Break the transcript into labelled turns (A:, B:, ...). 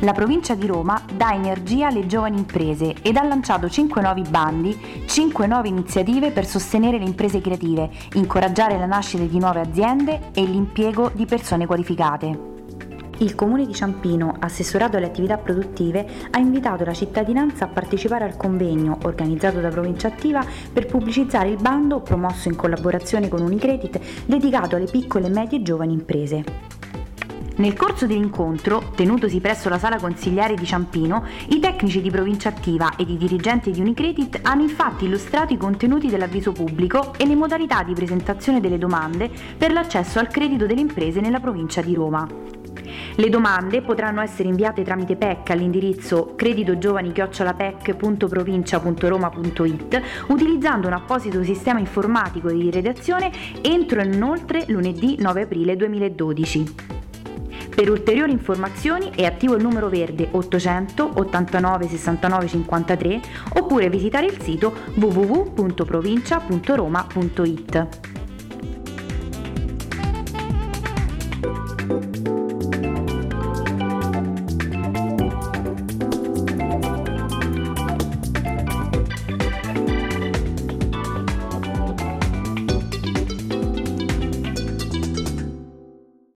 A: la provincia di Roma dà energia alle giovani imprese ed ha lanciato 5 nuovi bandi, 5 nuove iniziative per sostenere le imprese creative, incoraggiare la nascita di nuove aziende e l'impiego di persone qualificate. Il Comune di Ciampino, assessorato alle attività produttive, ha invitato la cittadinanza a partecipare al convegno organizzato da Provincia Attiva per pubblicizzare il bando promosso in collaborazione con Unicredit dedicato alle piccole e medie giovani imprese. Nel corso dell'incontro, tenutosi presso la sala consigliare di Ciampino, i tecnici di Provincia Attiva ed i dirigenti di Unicredit hanno infatti illustrato i contenuti dell'avviso pubblico e le modalità di presentazione delle domande per l'accesso al credito delle imprese nella provincia di Roma. Le domande potranno essere inviate tramite PEC all'indirizzo creditogiovani.pec.provincia.roma.it utilizzando un apposito sistema informatico di redazione entro e inoltre lunedì 9 aprile 2012. Per ulteriori informazioni è attivo il numero verde 800 89 69 53 oppure visitare il sito www.provincia.roma.it.